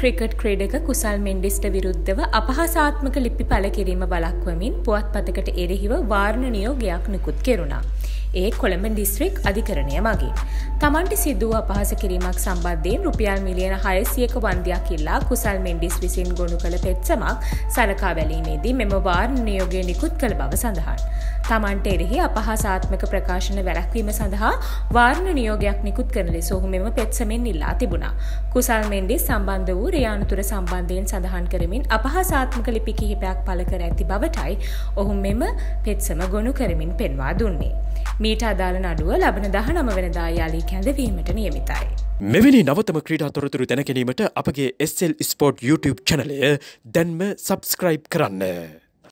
Cricket ක්‍රඩක කුසල් මෙන්ඩිස්ට විරුද්ධව අපහසාත්මක ලිපි පල කිරීම බලක්වමින් පුවත් පතකට එරෙහිව වාර්ණ නියෝගයක් නිකුත් කෙරුණා. ඒ කොළඹ ඩිස්ත්‍රික් අධිකරණය මගින්. තමන්ට සිදුව අපහස කිරීමක් සම්බන්ධයෙන් රුපියල් මිලියන හයසියක වන්දයක් ඉල්ලා කුසල් මෙන්ඩිස් විසින් ගොුණු කළ පෙත්සමක් සලකා වැලීමේදී මෙම වාර්ණ නියෝගය නිකුත් කළ බව සඳහන්. තමන්ට එරෙහි අපහසාත්මක ප්‍රකාශන වැරැක්වීම සඳහා වාර්ණ නියෝගයක් නිකුත් කරන ලෙස ඔහු මෙම පෙත්සමෙන් ඉල්ලා තිබුණා. කුසල් මෙන්ඩිස් සම්බන්ධ වූ රියානතුර සම්බන්ධයෙන් සඳහන් කරමින් අපහසාත්මක ලිපි කිහිපයක් පල කර ඇති බවටයි ඔහු මෙම පෙත්සම ගොනු කරමින් පෙන්වා දුන්නේ. මීට අදාළ නඩුව ලබන දහ නම වෙනදා යාලී කැඳවීමට නියමිතයි. මෙවැනි නවතම ක්‍රීඩා තොරතුරු දැනැනීමට අපගේ SL ස්පෝට් YouTube චනලය දැන්ම සබස්ක්‍රයිබ් කරන්න.